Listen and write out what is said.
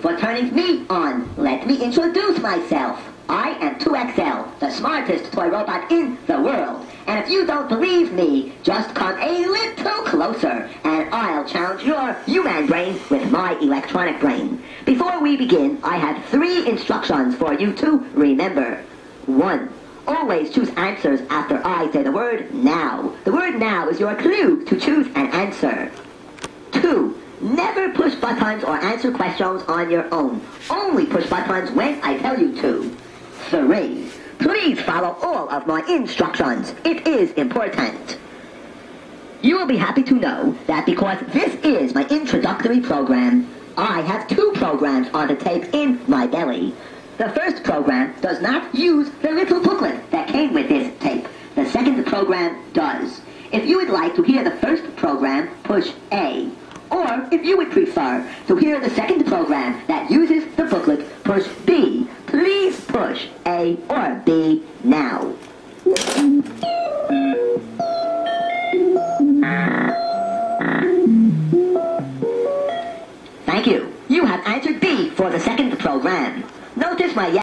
for turning me on. Let me introduce myself. I am 2XL, the smartest toy robot in the world. And if you don't believe me, just come a little closer, and I'll challenge your human brain with my electronic brain. Before we begin, I have three instructions for you to remember. One, always choose answers after I say the word now. The word now is your clue to choose an answer. Never push buttons or answer questions on your own. Only push buttons when I tell you to. Three, please follow all of my instructions. It is important. You will be happy to know that because this is my introductory program, I have two programs on the tape in my belly. The first program does not use the little booklet that came with this tape. The second program does. If you would like to hear the first program, push A. Or if you would prefer to hear the second program that uses the booklet, push B. Please push A or B now. Thank you. You have answered B for the second program. Notice my yes